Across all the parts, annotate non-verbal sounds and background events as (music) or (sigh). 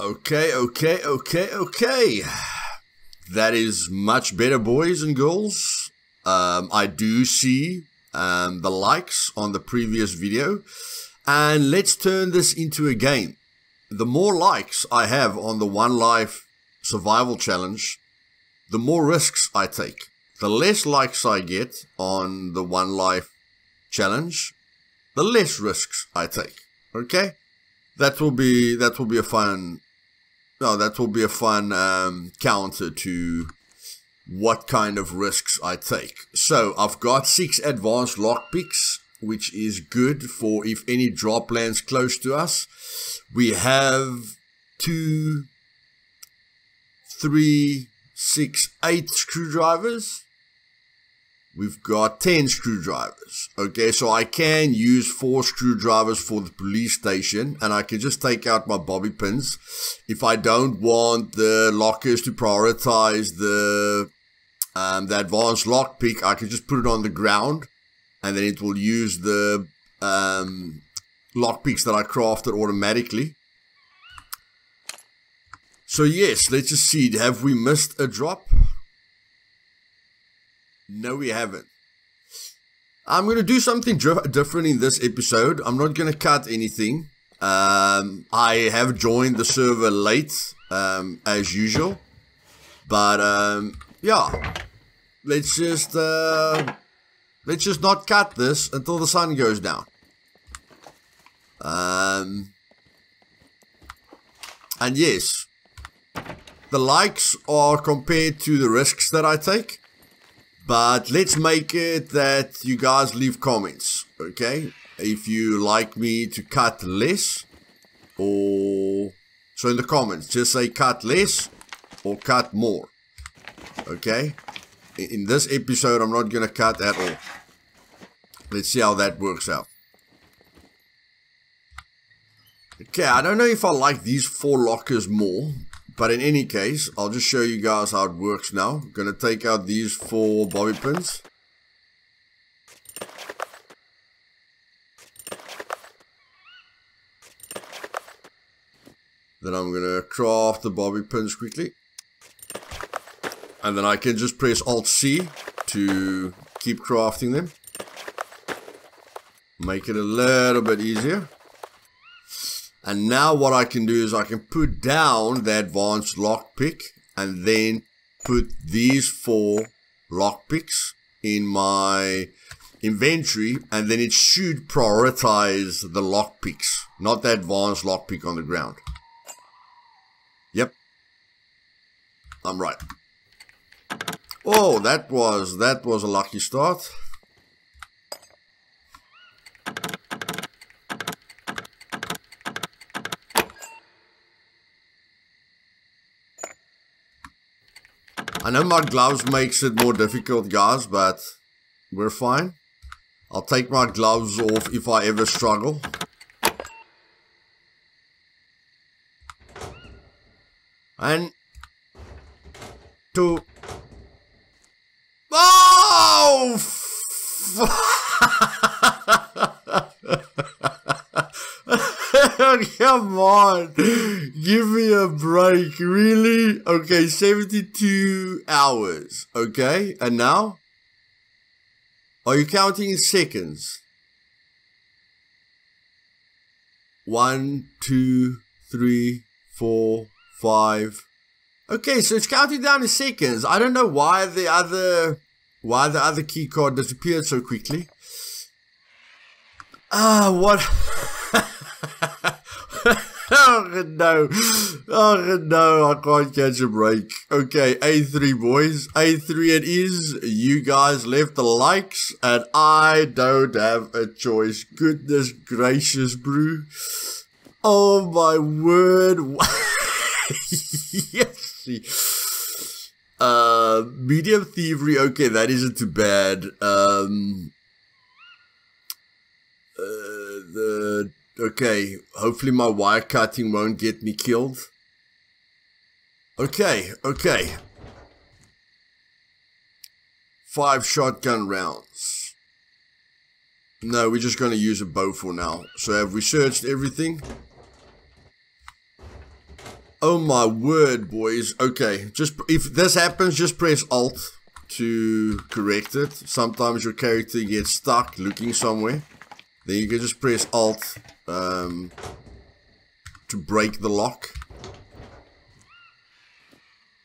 Okay, okay, okay, okay. That is much better, boys and girls. Um, I do see um, the likes on the previous video. And let's turn this into a game. The more likes I have on the One Life Survival Challenge, the more risks I take. The less likes I get on the One Life Challenge, the less risks I take. Okay? That will be that will be a fun no, that will be a fun um, counter to what kind of risks I take. So I've got six advanced lockpicks, which is good for if any drop lands close to us. We have two, three, six, eight screwdrivers. We've got 10 screwdrivers. Okay, so I can use four screwdrivers for the police station and I can just take out my bobby pins. If I don't want the lockers to prioritize the, um, the advanced lockpick, I can just put it on the ground and then it will use the um, lockpicks that I crafted automatically. So yes, let's just see. Have we missed a drop? No, we haven't. I'm going to do something different in this episode. I'm not going to cut anything. Um, I have joined the server late, um, as usual. But, um, yeah. Let's just, uh, let's just not cut this until the sun goes down. Um, and yes, the likes are compared to the risks that I take. But let's make it that you guys leave comments, okay? If you like me to cut less or... So in the comments, just say cut less or cut more, okay? In this episode, I'm not going to cut at all. Let's see how that works out. Okay, I don't know if I like these four lockers more but in any case, I'll just show you guys how it works now. I'm going to take out these four bobby pins. Then I'm going to craft the bobby pins quickly. And then I can just press Alt-C to keep crafting them. Make it a little bit easier. And now what I can do is I can put down the advanced lockpick and then put these four lockpicks in my inventory and then it should prioritize the lockpicks, not the advanced lockpick on the ground. Yep. I'm right. Oh, that was that was a lucky start. I know my gloves makes it more difficult, guys, but we're fine. I'll take my gloves off if I ever struggle. And to Oh! (laughs) (laughs) Come on. Give me a break. Really? Okay, 72 hours. Okay, and now? Are you counting in seconds? One, two, three, four, five. Okay, so it's counting down in seconds. I don't know why the other why the other key card disappeared so quickly. Ah, what (laughs) oh no. Oh no, I can't catch a break. Okay, A3 boys. A3 it is. You guys left the likes and I don't have a choice. Goodness gracious, brew. Oh my word. (laughs) yes. Uh, medium thievery. Okay, that isn't too bad. Um, uh, the Okay, hopefully my wire cutting won't get me killed. Okay, okay. Five shotgun rounds. No, we're just going to use a bow for now. So have we searched everything? Oh my word, boys. Okay, just if this happens, just press Alt to correct it. Sometimes your character gets stuck looking somewhere. Then you can just press Alt um, to break the lock.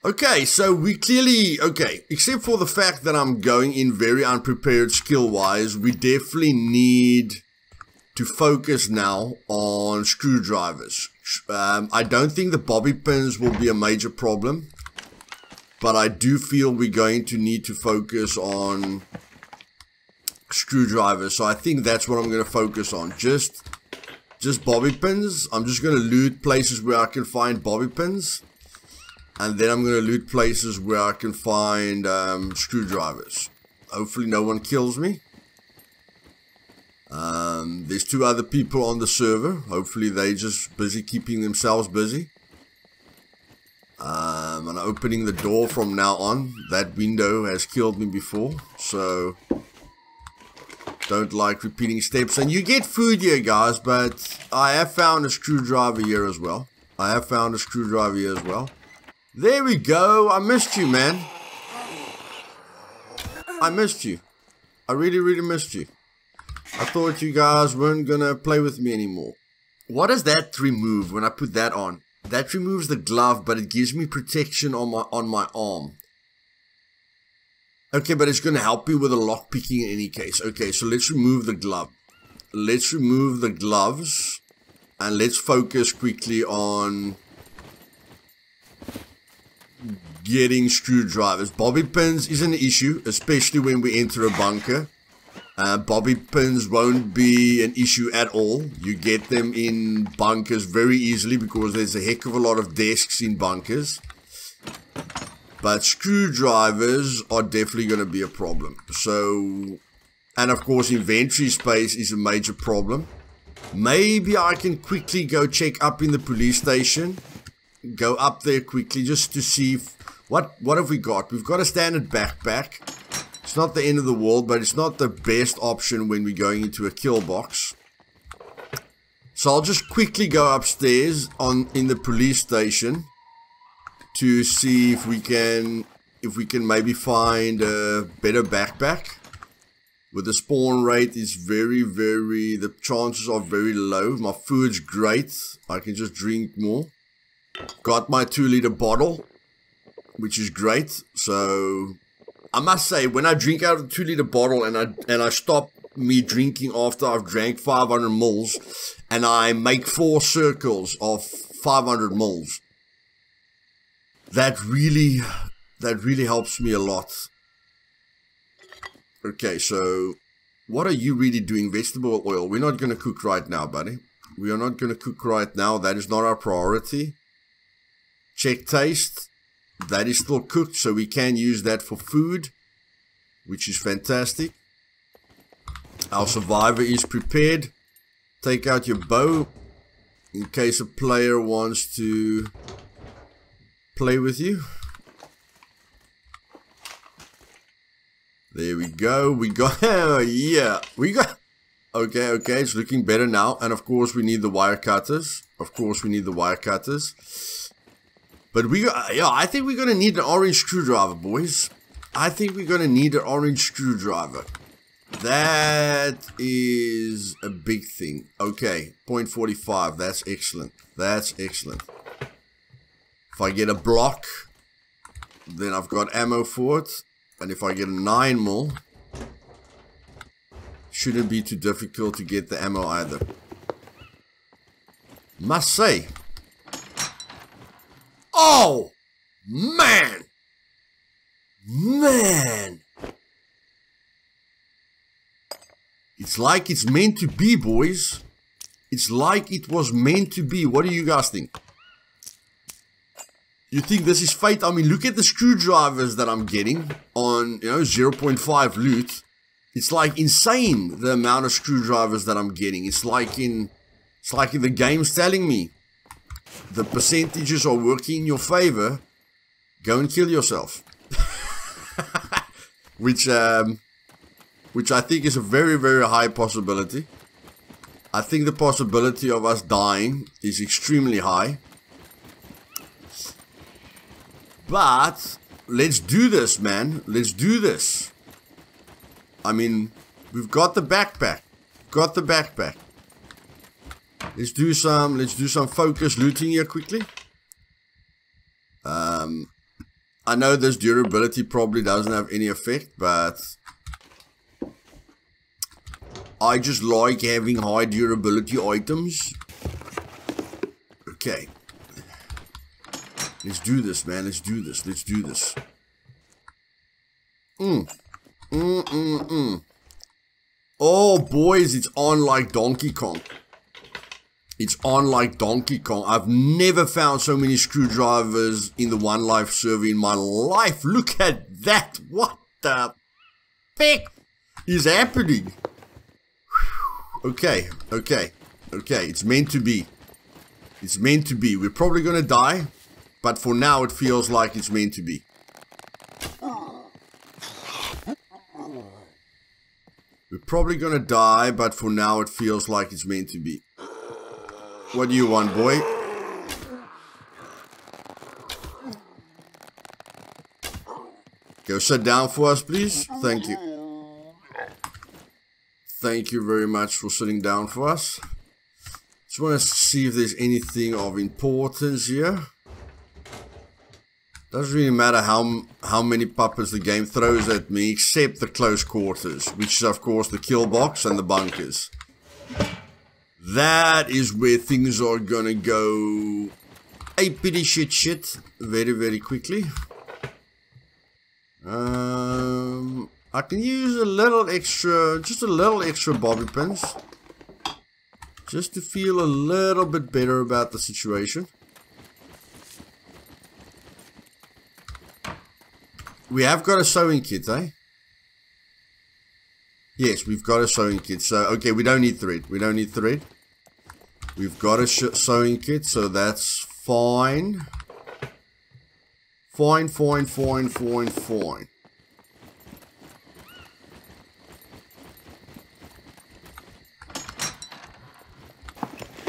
Okay, so we clearly, okay, except for the fact that I'm going in very unprepared skill-wise, we definitely need to focus now on screwdrivers. Um, I don't think the bobby pins will be a major problem, but I do feel we're going to need to focus on screwdrivers. So I think that's what I'm going to focus on. Just, just bobby pins. I'm just going to loot places where I can find bobby pins. And then I'm going to loot places where I can find um, screwdrivers. Hopefully no one kills me. Um, there's two other people on the server. Hopefully they just busy keeping themselves busy. Um, and opening the door from now on. That window has killed me before. So don't like repeating steps. And you get food here guys. But I have found a screwdriver here as well. I have found a screwdriver here as well. There we go. I missed you, man. I missed you. I really, really missed you. I thought you guys weren't gonna play with me anymore. What does that remove when I put that on? That removes the glove, but it gives me protection on my on my arm. Okay, but it's gonna help you with the lock picking in any case. Okay, so let's remove the glove. Let's remove the gloves and let's focus quickly on getting screwdrivers. Bobby pins is an issue, especially when we enter a bunker. Uh, bobby pins won't be an issue at all. You get them in bunkers very easily because there's a heck of a lot of desks in bunkers. But screwdrivers are definitely going to be a problem. So, and of course inventory space is a major problem. Maybe I can quickly go check up in the police station. Go up there quickly just to see if what what have we got? We've got a standard backpack. It's not the end of the world, but it's not the best option when we're going into a kill box. So I'll just quickly go upstairs on in the police station to see if we can if we can maybe find a better backpack. With the spawn rate is very, very, the chances are very low. My food's great. I can just drink more. Got my two liter bottle which is great. So I must say, when I drink out of a two liter bottle and I and I stop me drinking after I've drank 500 mils, and I make four circles of 500 mils, that really that really helps me a lot. Okay, so what are you really doing? Vegetable oil. We're not going to cook right now, buddy. We are not going to cook right now. That is not our priority. Check taste that is still cooked so we can use that for food which is fantastic our survivor is prepared take out your bow in case a player wants to play with you there we go we got (laughs) yeah we got okay okay it's looking better now and of course we need the wire cutters of course we need the wire cutters but we, uh, yeah, I think we're gonna need an orange screwdriver, boys. I think we're gonna need an orange screwdriver. That is a big thing. Okay, 0.45. That's excellent. That's excellent. If I get a block, then I've got ammo for it. And if I get a 9 mil, shouldn't be too difficult to get the ammo either. Must say, Oh, man. Man. It's like it's meant to be, boys. It's like it was meant to be. What do you guys think? You think this is fate? I mean, look at the screwdrivers that I'm getting on, you know, 0.5 loot. It's like insane the amount of screwdrivers that I'm getting. It's like in, it's like in the game's telling me the percentages are working in your favor, go and kill yourself. (laughs) which, um, which I think is a very, very high possibility. I think the possibility of us dying is extremely high. But let's do this, man. Let's do this. I mean, we've got the backpack. Got the backpack. Let's do some, let's do some focus looting here quickly. Um, I know this durability probably doesn't have any effect, but I just like having high durability items. Okay. Let's do this, man. Let's do this. Let's do this. Mm. Mm, mm, mm. Oh, boys, it's on like Donkey Kong. It's on like Donkey Kong. I've never found so many screwdrivers in the One Life server in my life. Look at that. What the heck is happening? Okay, okay, okay. It's meant to be. It's meant to be. We're probably going to die, but for now it feels like it's meant to be. We're probably to die, but for now it feels like it's meant to be. What do you want, boy? Go sit down for us, please. Thank you. Thank you very much for sitting down for us. Just want to see if there's anything of importance here. Doesn't really matter how how many puppets the game throws at me, except the close quarters, which is of course the kill box and the bunkers. That is where things are gonna go a pretty shit shit very very quickly. Um, I can use a little extra, just a little extra bobby pins. Just to feel a little bit better about the situation. We have got a sewing kit, eh? Yes, we've got a sewing kit. So, okay, we don't need thread. We don't need thread. We've got a sewing kit, so that's fine. Fine, fine, fine, fine, fine.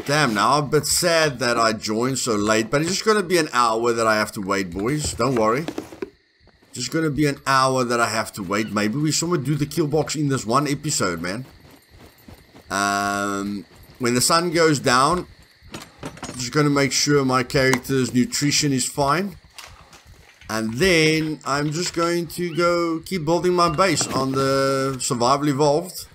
Damn, now I'm a bit sad that I joined so late, but it's just going to be an hour that I have to wait, boys. Don't worry. Just to be an hour that I have to wait. Maybe we somewhere do the kill box in this one episode, man. Um, when the sun goes down, I'm just to make sure my character's nutrition is fine. And then I'm just going to go keep building my base on the Survival Evolved.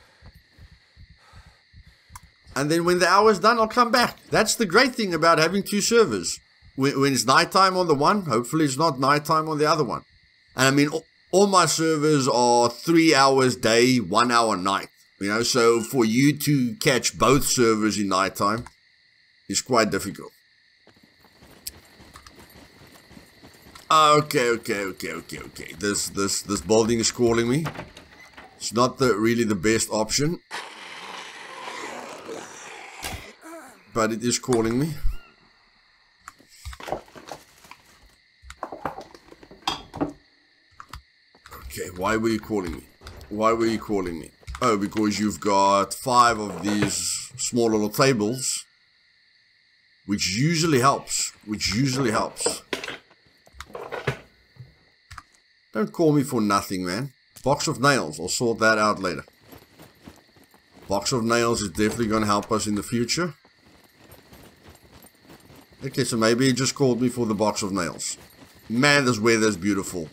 And then when the hour's done, I'll come back. That's the great thing about having two servers. When, when it's nighttime on the one, hopefully it's not nighttime on the other one. And I mean, all my servers are three hours day, one hour night. You know, so for you to catch both servers in nighttime is quite difficult. Okay, okay, okay, okay, okay. This this this building is calling me. It's not the really the best option. But it is calling me. Okay, why were you calling me? Why were you calling me? Oh, because you've got five of these small little tables. Which usually helps. Which usually helps. Don't call me for nothing, man. Box of nails. I'll sort that out later. Box of nails is definitely going to help us in the future. Okay, so maybe he just called me for the box of nails. Man, this weather is beautiful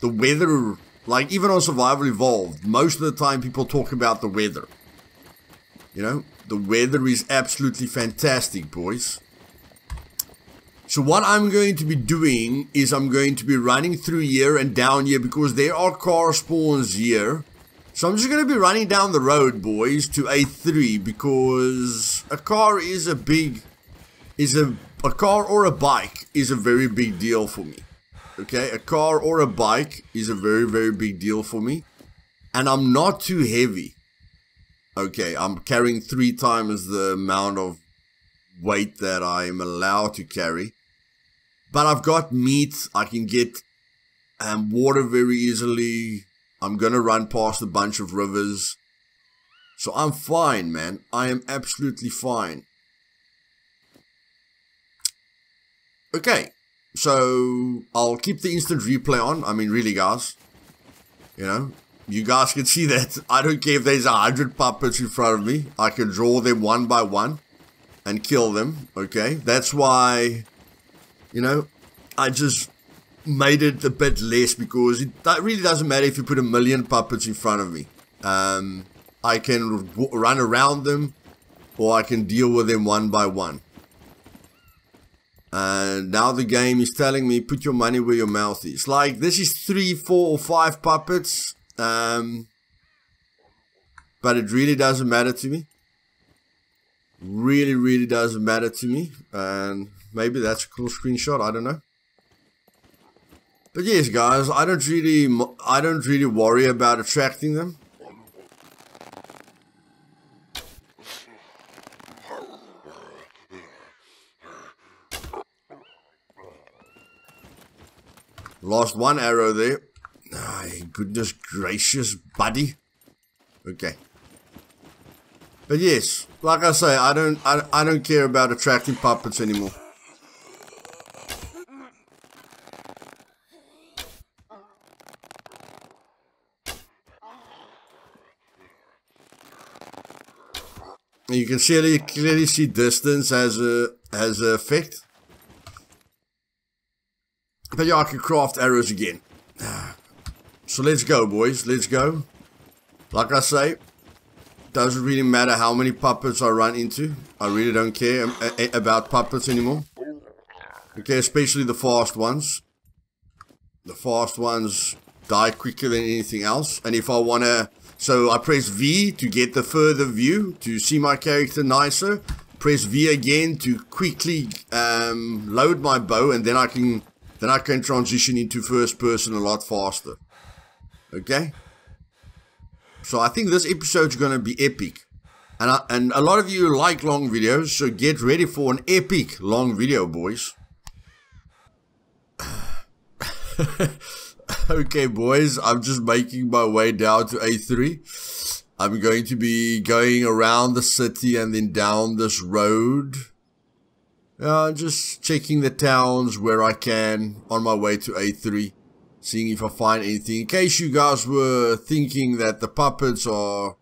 the weather, like even on Survival Evolved, most of the time people talk about the weather. You know, the weather is absolutely fantastic, boys. So what I'm going to be doing is I'm going to be running through here and down here because there are car spawns here. So I'm just going to be running down the road, boys, to A3 because a car is a big, is a, a car or a bike is a very big deal for me. Okay, a car or a bike is a very, very big deal for me. And I'm not too heavy. Okay, I'm carrying three times the amount of weight that I'm allowed to carry. But I've got meat. I can get um, water very easily. I'm going to run past a bunch of rivers. So I'm fine, man. I am absolutely fine. Okay, so I'll keep the instant replay on. I mean, really, guys. You know, you guys can see that. (laughs) I don't care if there's a hundred puppets in front of me. I can draw them one by one and kill them. Okay, that's why, you know, I just made it a bit less because it that really doesn't matter if you put a million puppets in front of me. Um, I can run around them or I can deal with them one by one. And now the game is telling me put your money where your mouth is. Like this is three, four, or five puppets. Um, but it really doesn't matter to me. Really, really doesn't matter to me. And maybe that's a cool screenshot. I don't know. But yes, guys, I don't really, I don't really worry about attracting them. Lost one arrow there. Ay, goodness gracious, buddy. Okay. But yes, like I say, I don't, I, I don't care about attracting puppets anymore. You can see clearly see distance has a has an effect. But I can craft arrows again. (sighs) So let's go, boys. Let's go. Like I say, doesn't really matter how many puppets I run into. I really don't care about puppets anymore. Okay, especially the fast ones. The fast ones die quicker than anything else. And if I want to... So I press V to get the further view, to see my character nicer. Press V again to quickly um, load my bow, and then I can then I can transition into first person a lot faster. Okay? So I think this episode's going to be epic. And, I, and a lot of you like long videos, so get ready for an epic long video, boys. (sighs) okay, boys, I'm just making my way down to A3. I'm going to be going around the city and then down this road. Uh, just checking the towns where I can on my way to A3. Seeing if I find anything. In case you guys were thinking that the puppets are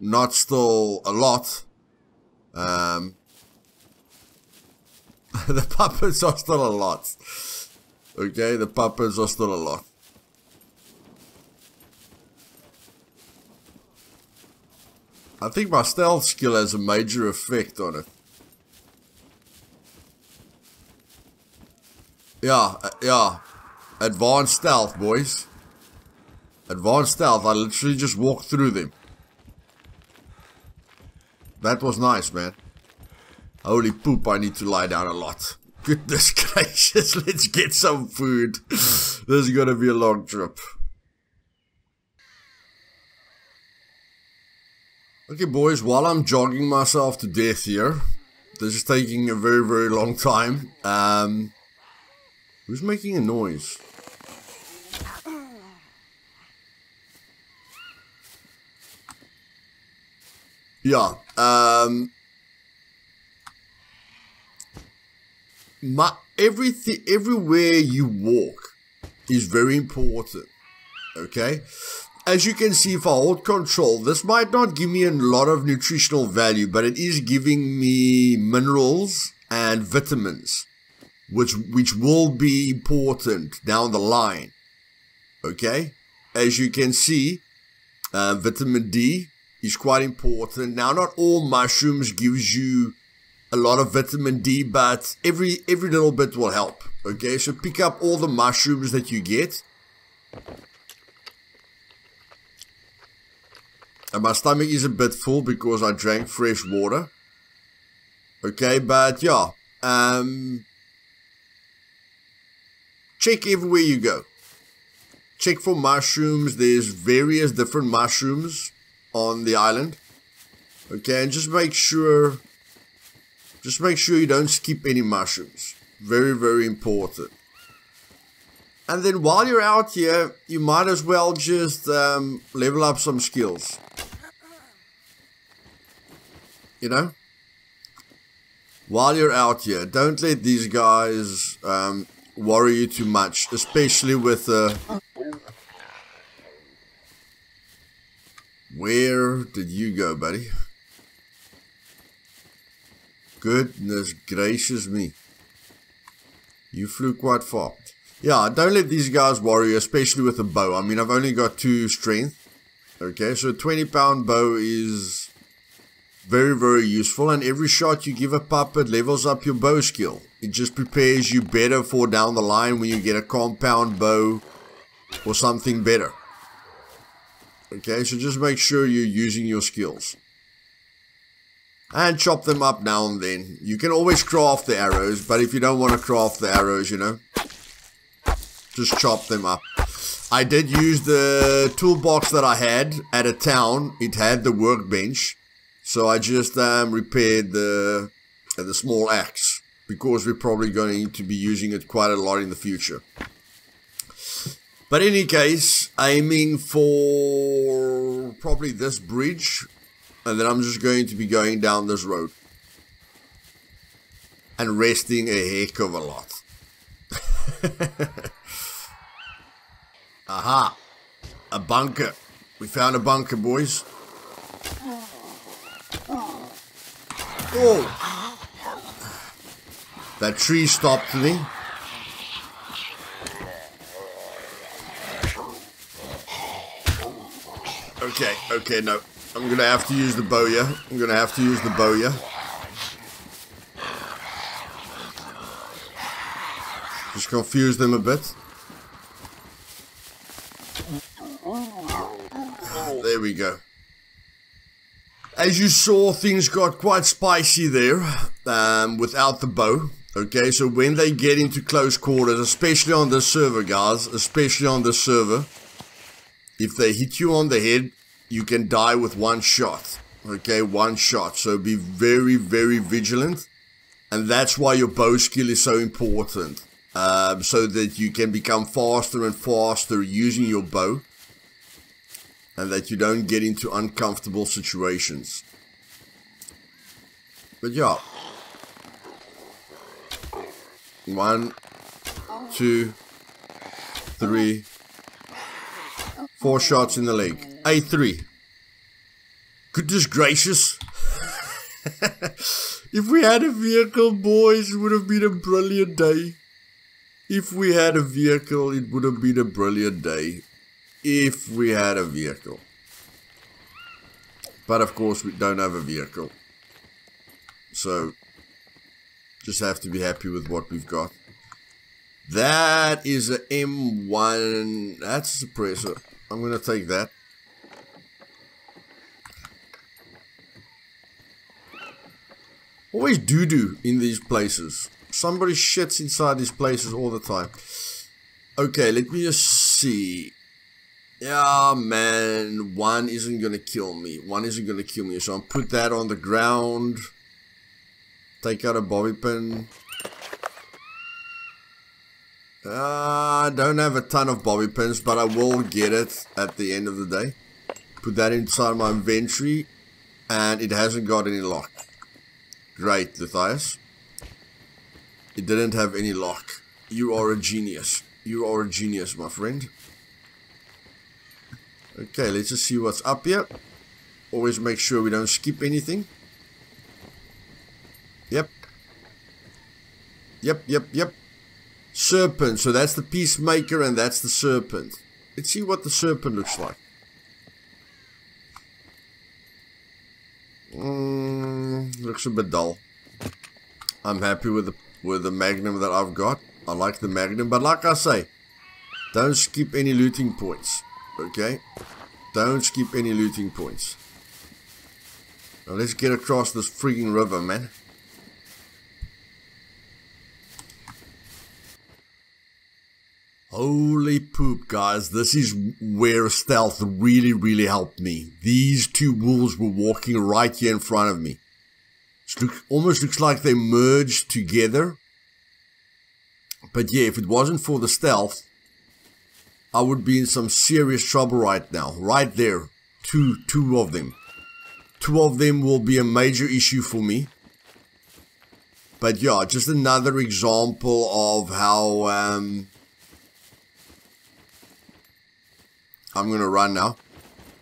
not still a lot. Um, (laughs) the puppets are still a lot. Okay, the puppets are still a lot. I think my stealth skill has a major effect on it. Yeah, uh, yeah. Advanced stealth, boys. Advanced stealth. I literally just walked through them. That was nice, man. Holy poop, I need to lie down a lot. (laughs) Goodness (laughs) gracious, let's get some food. (laughs) this is gonna be a long trip. Okay, boys, while I'm jogging myself to death here, this is taking a very, very long time. Um, who's making a noise? Yeah. Um, my everything, everywhere you walk, is very important. Okay. As you can see, if I hold control, this might not give me a lot of nutritional value, but it is giving me minerals and vitamins, which which will be important down the line. Okay, as you can see, uh, vitamin D is quite important. Now, not all mushrooms gives you a lot of vitamin D, but every every little bit will help. Okay, so pick up all the mushrooms that you get. And my stomach is a bit full because I drank fresh water. Okay, but yeah, um, check everywhere you go. Check for mushrooms. There's various different mushrooms on the island. Okay, and just make sure just make sure you don't skip any mushrooms. Very, very important. And then while you're out here, you might as well just um, level up some skills. You know? While you're out here, don't let these guys um, worry you too much, especially with. Uh, where did you go, buddy? Goodness gracious me. You flew quite far. Yeah, don't let these guys worry you, especially with a bow. I mean, I've only got two strength. Okay, so a 20 pound bow is very, very useful. And every shot you give a puppet levels up your bow skill. It just prepares you better for down the line when you get a compound bow or something better. Okay, so just make sure you're using your skills. And chop them up now and then. You can always craft the arrows, but if you don't want to craft the arrows, you know, just chop them up. I did use the toolbox that I had at a town. It had the workbench. So I just um, repaired the, uh, the small axe because we're probably going to be using it quite a lot in the future. But in any case, aiming for probably this bridge and then I'm just going to be going down this road and resting a heck of a lot. (laughs) Aha! A bunker. We found a bunker, boys. Oh! That tree stopped me. Okay, okay, no. I'm gonna have to use the bowyer. I'm gonna have to use the bowyer. Just confuse them a bit. There we go. As you saw, things got quite spicy there um, without the bow. Okay, so when they get into close quarters, especially on this server, guys, especially on this server, if they hit you on the head, you can die with one shot. Okay, one shot. So be very, very vigilant. And that's why your bow skill is so important. Um, so that you can become faster and faster using your bow and that you don't get into uncomfortable situations. But yeah. One, two, three, four shots in the leg. A3. Goodness gracious. (laughs) if we had a vehicle, boys, it would have been a brilliant day. If we had a vehicle, it would have been a brilliant day if we had a vehicle. But of course we don't have a vehicle. So, just have to be happy with what we've got. That is a M1. That's a suppressor. I'm going to take that. Always doo-doo in these places. Somebody shits inside these places all the time. Okay, let me just see. Yeah, man, one isn't gonna kill me. One isn't gonna kill me. So I'll put that on the ground. Take out a bobby pin. Uh, I don't have a ton of bobby pins, but I will get it at the end of the day. Put that inside my inventory, and it hasn't got any lock. Great, Luthais. It didn't have any lock. You are a genius. You are a genius, my friend. Okay, let's just see what's up here. Always make sure we don't skip anything. Yep. Yep, yep, yep. Serpent. So that's the peacemaker and that's the serpent. Let's see what the serpent looks like. Mm, looks a bit dull. I'm happy with the with the magnum that I've got. I like the magnum, but like I say, don't skip any looting points. Okay? Don't skip any looting points. Now let's get across this freaking river, man. Holy poop, guys. This is where stealth really, really helped me. These two wolves were walking right here in front of me. It almost looks like they merged together. But yeah, if it wasn't for the stealth, I would be in some serious trouble right now. Right there. Two, two of them. Two of them will be a major issue for me. but yeah, just another example of how um, I'm gonna run now.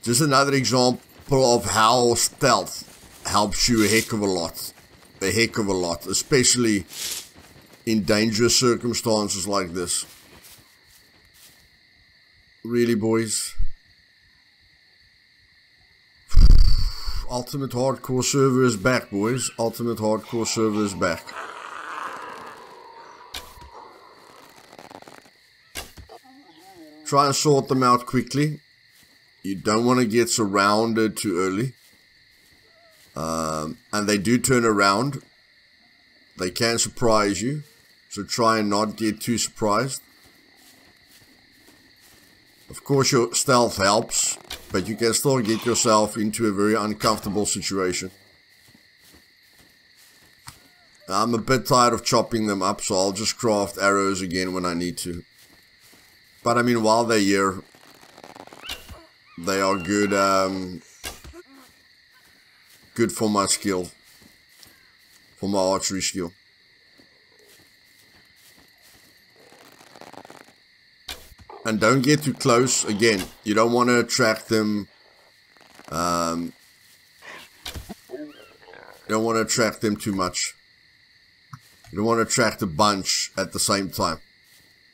Just another example of how stealth helps you a heck of a lot, a heck of a lot, especially in dangerous circumstances like this. Really, boys. Ultimate Hardcore server is back, boys. Ultimate Hardcore server is back. Try and sort them out quickly. You don't want to get surrounded too early. Um, and they do turn around. They can surprise you. So try and not get too surprised. Of course your stealth helps, but you can still get yourself into a very uncomfortable situation. I'm a bit tired of chopping them up, so I'll just craft arrows again when I need to. But I mean, while they're here, they are good, um, good for my skill, for my archery skill. And don't get too close. Again, you don't want to attract them. Um, don't want to attract them too much. You don't want to attract a bunch at the same time.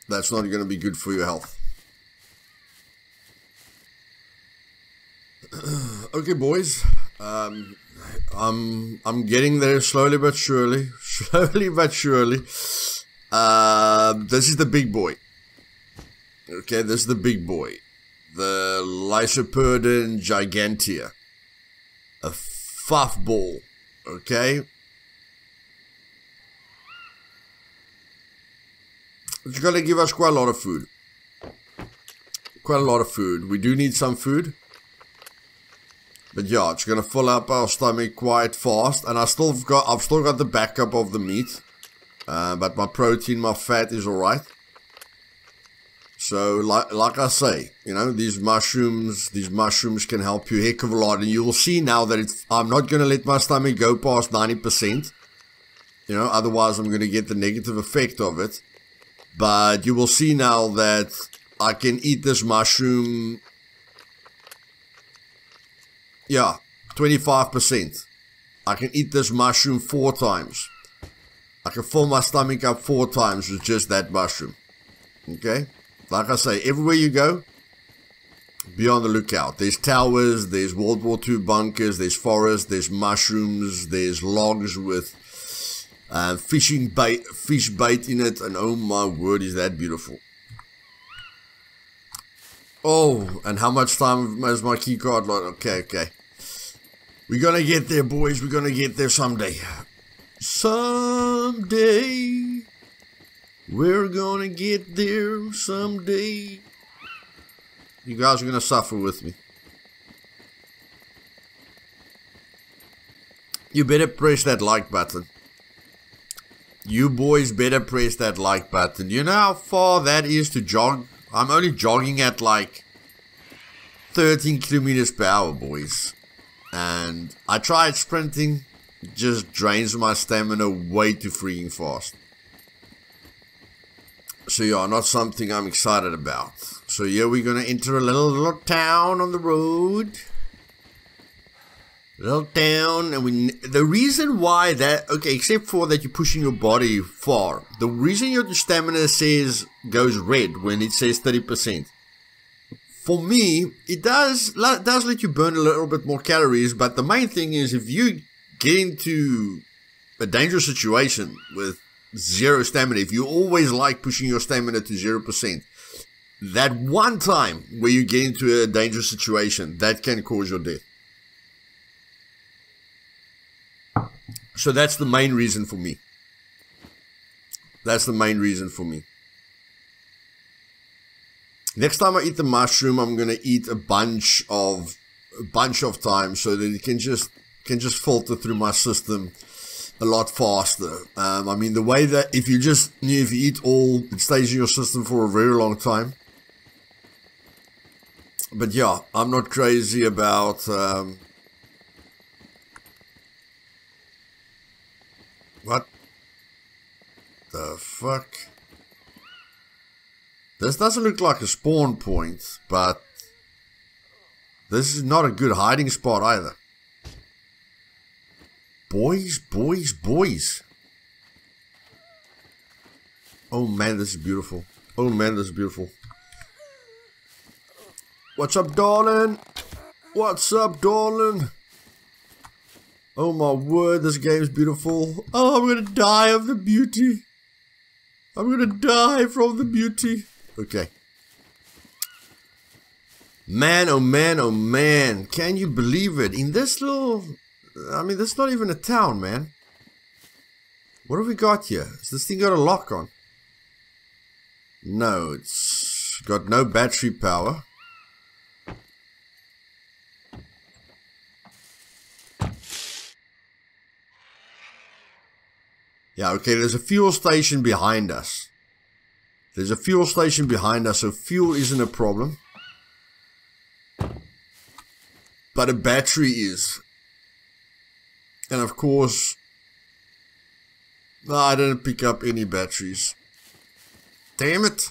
That's not going to be good for your health. (clears throat) okay, boys. Um, I'm I'm getting there slowly but surely. (laughs) Slowly but surely. Uh, this is the big boy. Okay, this is the big boy. The Lycoperdon gigantea. A puff ball. Okay? It's going to give us quite a lot of food. Quite a lot of food. We do need some food. But yeah, it's gonna fill up our stomach quite fast, and I still got I've still got the backup of the meat, uh, but my protein, my fat is alright. So, like, like I say, you know, these mushrooms, these mushrooms can help you heck of a lot. And you will see now that it's, I'm not going to let my stomach go past 90%. You know, otherwise I'm going to get the negative effect of it. But you will see now that I can eat this mushroom. Yeah, 25%. I can eat this mushroom four times. I can fill my stomach up four times with just that mushroom. Okay? Like I say, everywhere you go, be on the lookout. There's towers, there's World War II bunkers, there's forests, there's mushrooms, there's logs with uh, fishing bait, fish bait in it, and oh my word, is that beautiful. Oh, and how much time is my key card? Okay, okay. We're gonna get there, boys. We're gonna get there someday. Someday. We're gonna get there someday. You guys are gonna suffer with me. You better press that like button. You boys better press that like button. You know how far that is to jog? I'm only jogging at like 13 kilometers per hour, boys. And I tried sprinting, just drains my stamina way too freaking fast. So yeah, not something I'm excited about. So yeah, we're gonna enter a little little town on the road. Little town, and we. The reason why that okay, except for that you're pushing your body far. The reason your stamina says goes red when it says thirty percent. For me, it does does let you burn a little bit more calories, but the main thing is if you get into a dangerous situation with zero stamina, if you always like pushing your stamina to 0%, that one time where you get into a dangerous situation, that can cause your death. So that's the main reason for me. That's the main reason for me. Next time I eat the mushroom, I'm gonna eat a bunch of a bunch of times so that it can just can just filter through my system a lot faster. Um, I mean, the way that if you just if you eat all, it stays in your system for a very long time. But yeah, I'm not crazy about. Um, what? the fuck? This doesn't look like a spawn point, but this is not a good hiding spot either. Boys, boys, boys. Oh man, this is beautiful. Oh man, this is beautiful. What's up, darling? What's up, darling? Oh my word, this game is beautiful. Oh, I'm gonna die of the beauty. I'm gonna die from the beauty. Okay. Man, oh man, oh man. Can you believe it? In this little... I mean, this is not even a town, man. What have we got here? Has this thing got a lock on? No, it's got no battery power. Yeah, okay, there's a fuel station behind us. There's a fuel station behind us, so fuel isn't a problem. But a battery is. And of course, no, I didn't pick up any batteries. Damn it.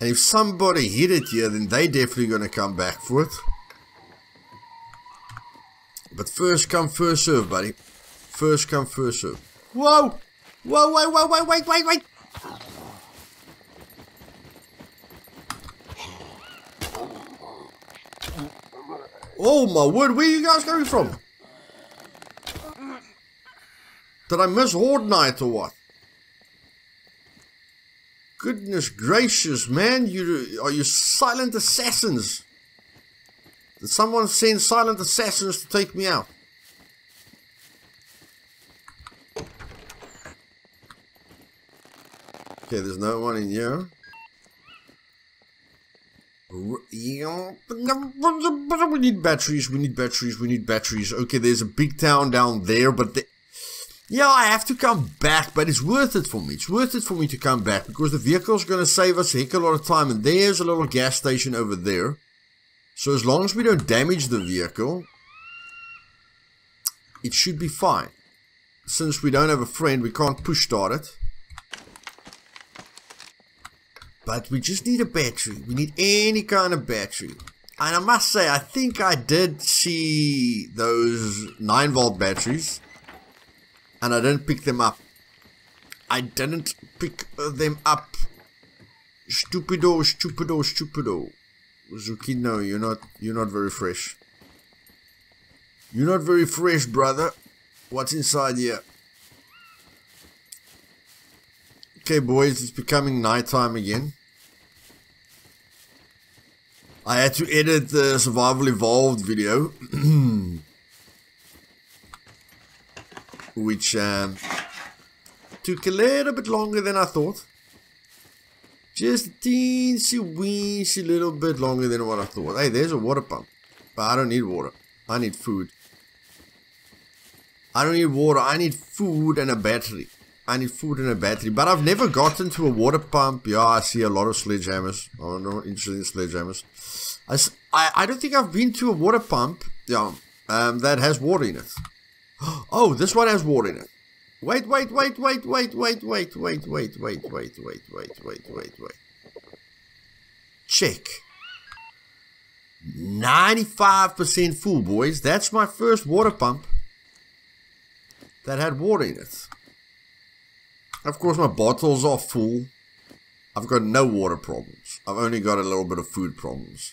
And if somebody hit it here, then they definitely going to come back for it. But first come, first serve, buddy. First come, first serve. Whoa! Whoa, wait, wait, wait, wait, wait, wait! Oh my word, where are you guys coming from? Did I miss Horde Night or what? Goodness gracious, man, you are you silent assassins? Did someone send silent assassins to take me out? Okay, there's no one in here. We need batteries, we need batteries, we need batteries. Okay, there's a big town down there, but the, yeah, I have to come back, but it's worth it for me. It's worth it for me to come back because the vehicle's going to save us a heck of a lot of time. And there's a little gas station over there. So as long as we don't damage the vehicle, it should be fine. Since we don't have a friend, we can't push start it. But we just need a battery. We need any kind of battery. And I must say, I think I did see those 9 volt batteries. And I didn't pick them up. I didn't pick them up. Stupido, stupido, stupido. Zucchino, you're not, you're not very fresh. You're not very fresh, brother. What's inside here? Okay, boys, it's becoming nighttime again. I had to edit the Survival Evolved video. (clears throat) which um, took a little bit longer than I thought. Just a teensy weensy little bit longer than what I thought. Hey, there's a water pump. But I don't need water. I need food. I don't need water. I need food and a battery. I need food and a battery. But I've never gotten to a water pump. Yeah, I see a lot of sledgehammers. I'm not sledgehammers. I, I, I don't think I've been to a water pump yeah, um, that has water in it. Oh, this one has water in it. Wait, wait, wait, wait, wait, wait, wait, wait, wait, wait, wait, wait, wait, wait, wait, wait. Check. 95% full, boys. That's my first water pump that had water in it. Of course, my bottles are full. I've got no water problems. I've only got a little bit of food problems.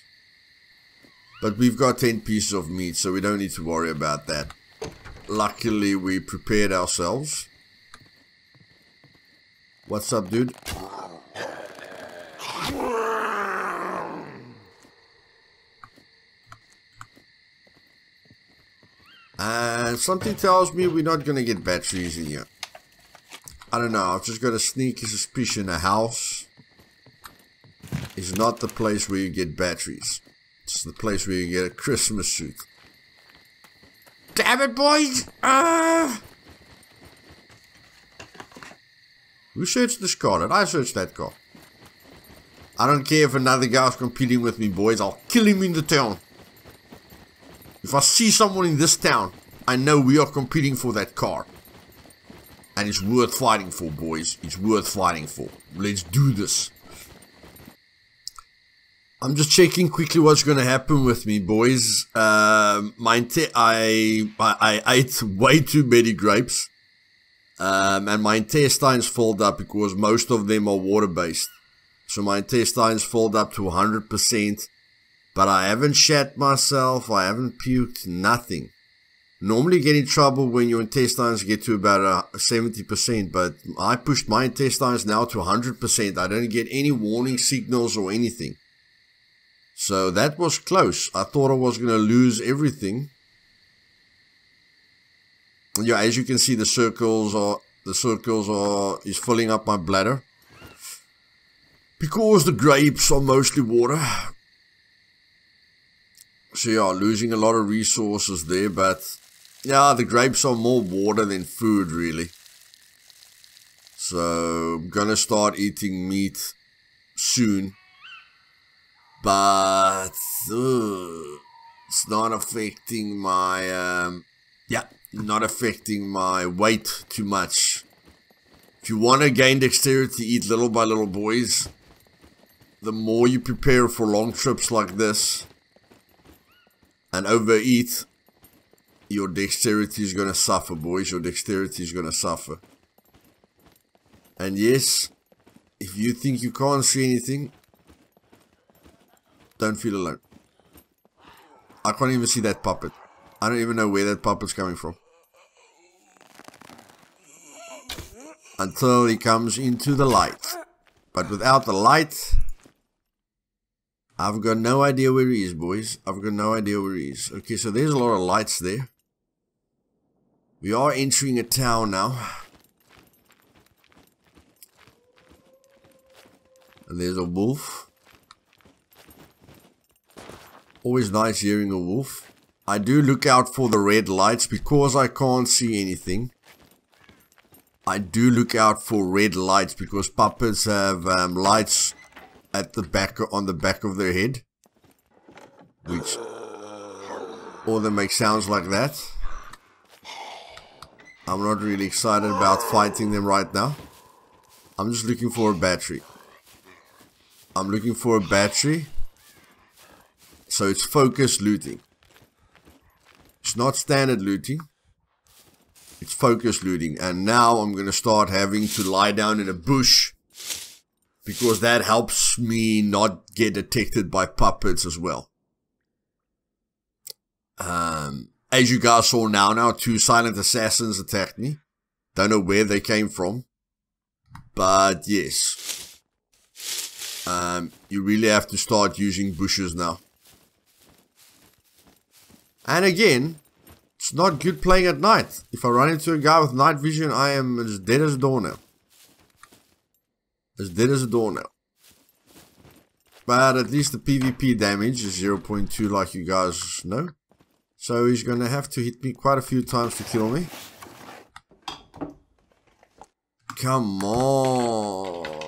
But we've got 10 pieces of meat, so we don't need to worry about that. Luckily, we prepared ourselves. What's up, dude? And something tells me we're not to get batteries in here. I don't know, I've just got a sneaky suspicion a house is not the place where you get batteries. It's the place where you get a Christmas suit. Damn it, boys! Uh... Who searched this car? Did I search that car? I don't care if another guy's competing with me, boys. I'll kill him in the town. If I see someone in this town, I know we are competing for that car. And it's worth fighting for, boys. It's worth fighting for. Let's do this. I'm just checking quickly what's going to happen with me, boys. My I, I, I ate way too many grapes. Um, and my intestines filled up because most of them are water-based. So my intestines filled up to 100%. But I haven't shat myself. I haven't puked. Nothing. Normally get in trouble when your intestines get to about 70%. But I pushed my intestines now to 100%. I don't get any warning signals or anything. So that was close. I thought I was going to lose everything. Yeah, as you can see, the circles are the circles are is filling up my bladder because the grapes are mostly water. So yeah, losing a lot of resources there, but yeah, the grapes are more water than food, really. So I'm gonna start eating meat soon but uh, it's not affecting my um, yeah not affecting my weight too much. If you want to gain dexterity eat little by little boys. The more you prepare for long trips like this and overeat your dexterity is going to suffer boys. Your dexterity is going to suffer. And yes if you think you can't see anything don't feel alone. I can't even see that puppet. I don't even know where that puppet's coming from. Until he comes into the light. But without the light, I've got no idea where he is, boys. I've got no idea where he is. Okay, so there's a lot of lights there. We are entering a town now. And there's a wolf. Always nice hearing a wolf. I do look out for the red lights because I can't see anything. I do look out for red lights because puppets have um, lights at the back on the back of their head, which or they make sounds like that. I'm not really excited about fighting them right now. I'm just looking for a battery. I'm looking for a battery so it's focused looting. It's not standard looting. It's focused looting. And now I'm going to start having to lie down in a bush. Because that helps me not get detected by puppets as well. Um, as you guys saw now, now two silent assassins attacked me. Don't know where they came from. But yes. Um, you really have to start using bushes now. And again, it's not good playing at night. If I run into a guy with night vision, I am as dead as a doornail. As dead as a doornail. But at least the PvP damage is 0.2 like you guys know. So he's going to have to hit me quite a few times to kill me. Come on.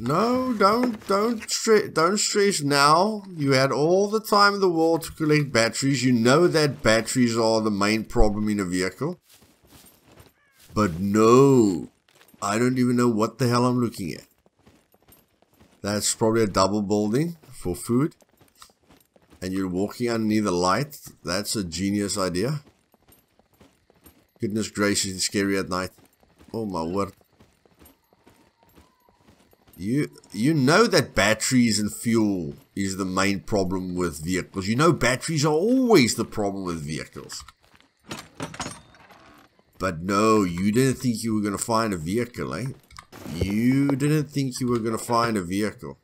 No, don't, don't don't stress now. You had all the time in the world to collect batteries. You know that batteries are the main problem in a vehicle. But no, I don't even know what the hell I'm looking at. That's probably a double building for food. And you're walking underneath the light. That's a genius idea. Goodness gracious, it's scary at night. Oh my word. You you know that batteries and fuel is the main problem with vehicles. You know batteries are always the problem with vehicles. But no, you didn't think you were going to find a vehicle, eh? You didn't think you were going to find a vehicle.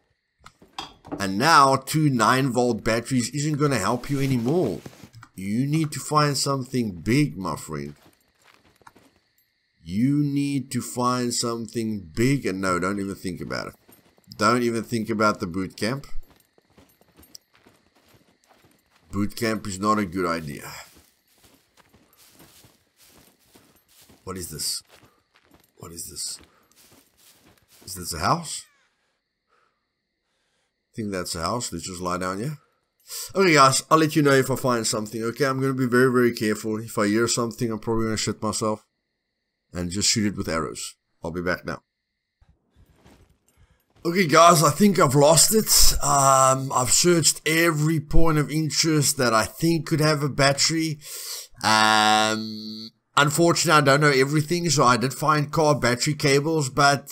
And now, two 9 volt batteries isn't going to help you anymore. You need to find something big, my friend. You need to find something big and no, don't even think about it. Don't even think about the boot camp. Boot camp is not a good idea. What is this? What is this? Is this a house? I think that's a house. Let's just lie down, yeah? Okay, guys, I'll let you know if I find something, okay? I'm going to be very, very careful. If I hear something, I'm probably going to shit myself. And just shoot it with arrows. I'll be back now. Okay guys, I think I've lost it. Um, I've searched every point of interest that I think could have a battery. Um, unfortunately, I don't know everything, so I did find car battery cables, but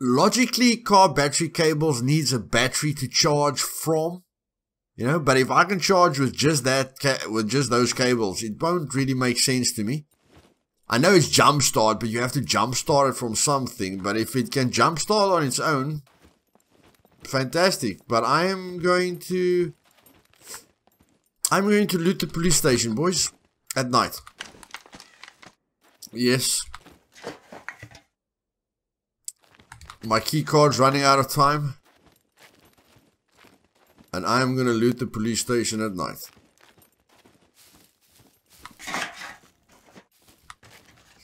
logically, car battery cables needs a battery to charge from. You know, but if I can charge with just that, with just those cables, it won't really make sense to me. I know it's jumpstart, but you have to jumpstart it from something. But if it can jumpstart on its own, fantastic. But I am going to... I'm going to loot the police station, boys. At night. Yes. My key card's running out of time. And I'm going to loot the police station at night.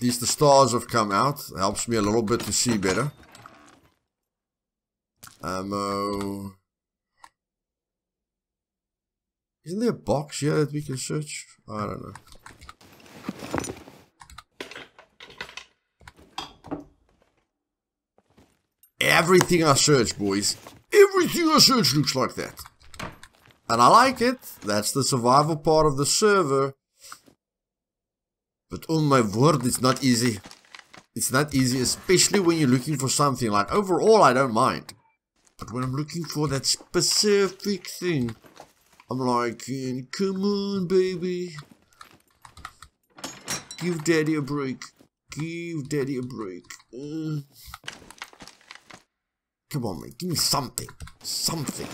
At least the stars have come out. Helps me a little bit to see better. Ammo. Isn't there a box here that we can search? I don't know. Everything I search, boys. Everything I search looks like that. And I like it. That's the survival part of the server. Oh my word, it's not easy. It's not easy, especially when you're looking for something. Like, overall, I don't mind. But when I'm looking for that specific thing, I'm like, come on, baby. Give daddy a break. Give daddy a break. Uh, come on, man. Give me something. Something.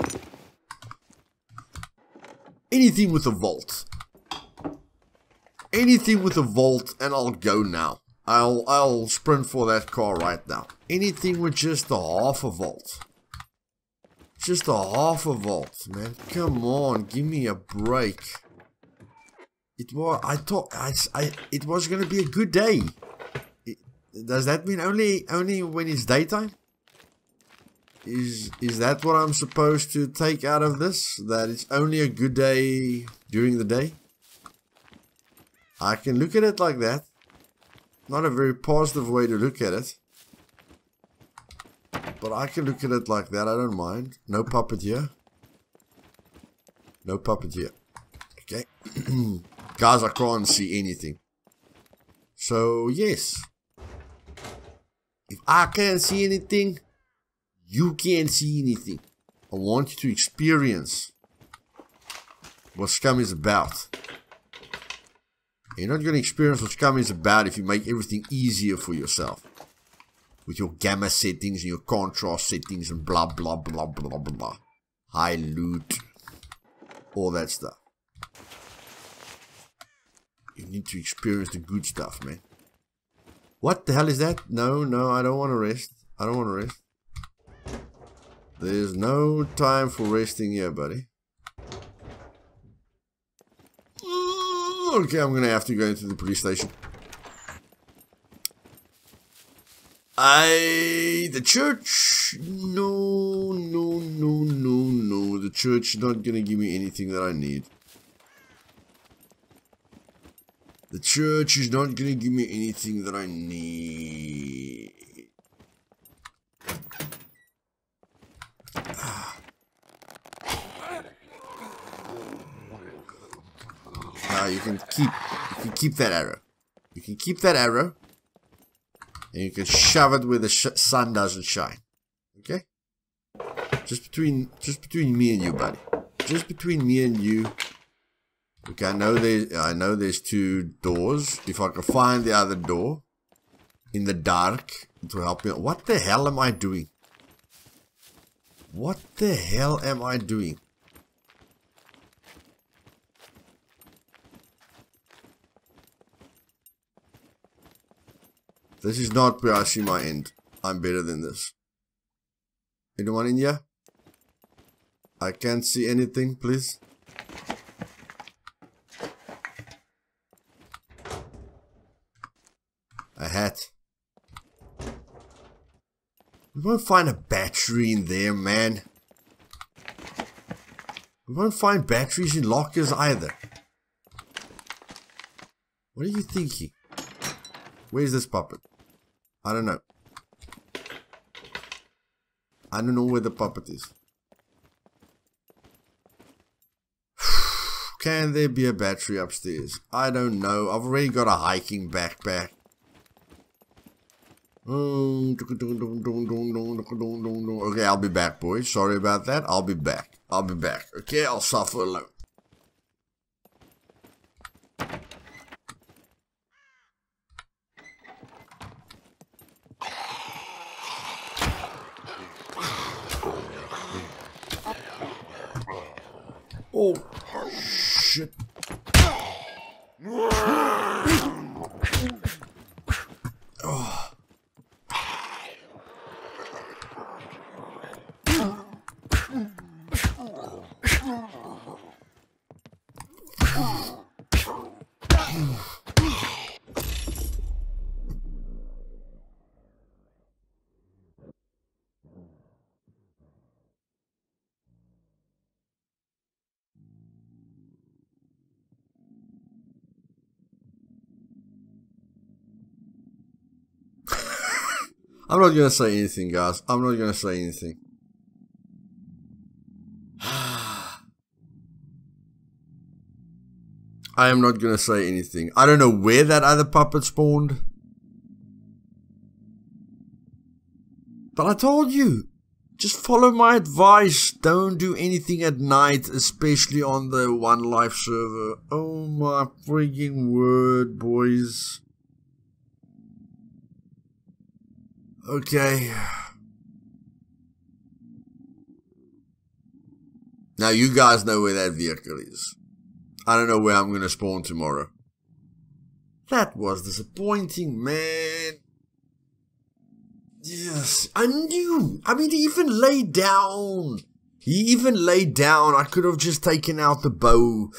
Anything with a volt. Anything with a volt and I'll go now. I'll I'll sprint for that car right now. Anything with just a half a volt. Just a half a volt, man. Come on, give me a break. It was. I thought. I. I. It was gonna be a good day. It, does that mean only only when it's daytime? Is is that what I'm supposed to take out of this? That it's only a good day during the day? I can look at it like that. Not a very positive way to look at it. But I can look at it like that, I don't mind. No puppet here. No puppet here. Okay. (clears throat) Guys, I can't see anything. So, yes. If I can't see anything, you can't see anything. I want you to experience what Scum is about. You're not going to experience what Scum is about if you make everything easier for yourself with your gamma settings and your contrast settings and blah blah blah blah blah blah. High loot. All that stuff. You need to experience the good stuff, man. What the hell is that? No, no, I don't want to rest. I don't want to rest. There's no time for resting here, buddy. Okay, I'm gonna have to go into the police station. I the church no no no no no the church not gonna give me anything that I need. The church is not gonna give me anything that I need. Ah. Now you can keep you can keep that arrow. You can keep that arrow. And you can shove it where the sun doesn't shine. Okay? Just between just between me and you, buddy. Just between me and you. Okay, I know there I know there's two doors. If I can find the other door in the dark to help me. What the hell am I doing? What the hell am I doing? This is not where I see my end. I'm better than this. Anyone in here? I can't see anything, please. A hat. We won't find a battery in there, man. We won't find batteries in lockers either. What are you thinking? Where's this puppet? I don't know. I don't know where the puppet is. (sighs) Can there be a battery upstairs? I don't know. I've already got a hiking backpack. Okay, I'll be back, boys. Sorry about that. I'll be back. I'll be back. Okay, I'll suffer alone. Oh, oh, shit. I'm not gonna say anything, guys. I'm not gonna say anything. (sighs) I am not gonna say anything. I don't know where that other puppet spawned. But I told you, just follow my advice. Don't do anything at night, especially on the One Life server. Oh my freaking word, boys. Okay. Now you guys know where that vehicle is. I don't know where I'm going to spawn tomorrow. That was disappointing, man. Yes, I knew. I mean, he even laid down. He even laid down. I could have just taken out the bow.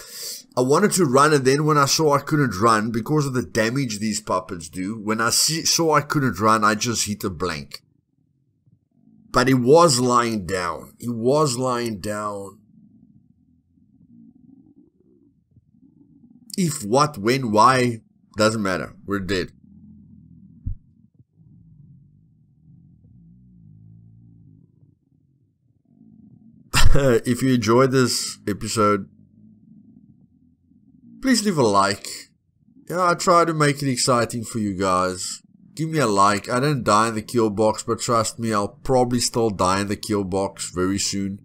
I wanted to run, and then when I saw I couldn't run because of the damage these puppets do, when I see, saw I couldn't run, I just hit a blank. But he was lying down. He was lying down. If, what, when, why, doesn't matter. We're dead. (laughs) if you enjoyed this episode, please leave a like. Yeah, I try to make it exciting for you guys. Give me a like. I didn't die in the kill box, but trust me, I'll probably still die in the kill box very soon.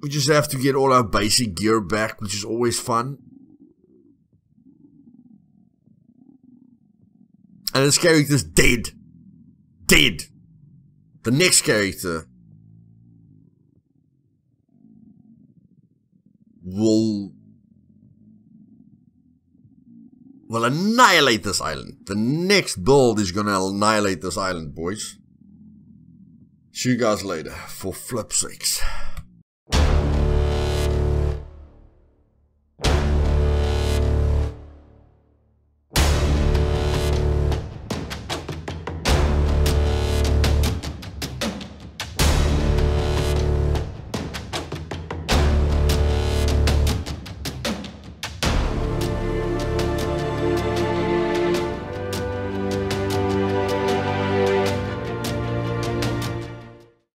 We just have to get all our basic gear back, which is always fun. And this character's dead. Dead. The next character will will annihilate this island. The next build is gonna annihilate this island, boys. See you guys later, for flip sakes.